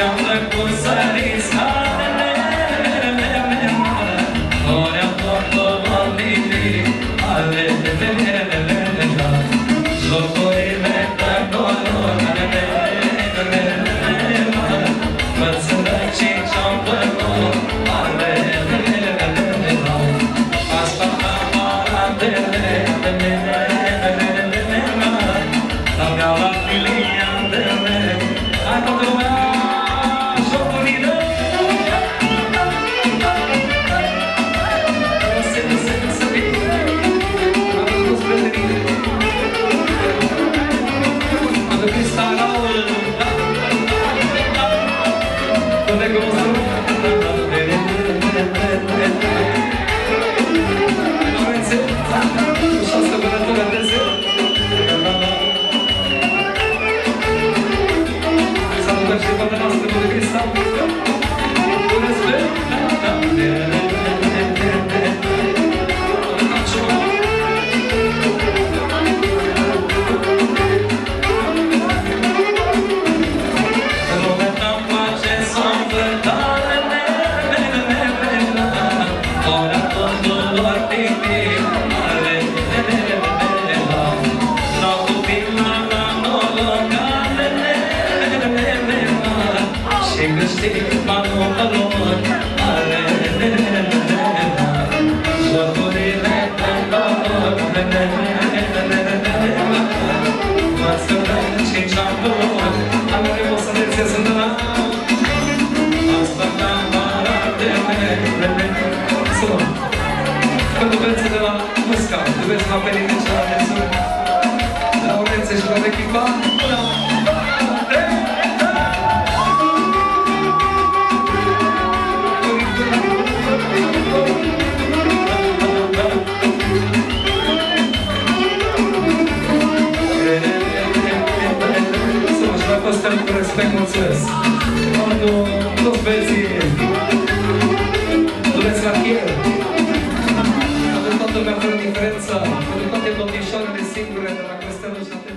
Come back for Ora totul Când vreți de la Musca, vreți la Peline și la Nesul De la Orențe și la echipa Una, două, trei Sună și la Costel cu respect, mulțumesc. Anu, toți Avem toată lumea fără diferență Pentru toate domnișoarele singure de la Costelul și la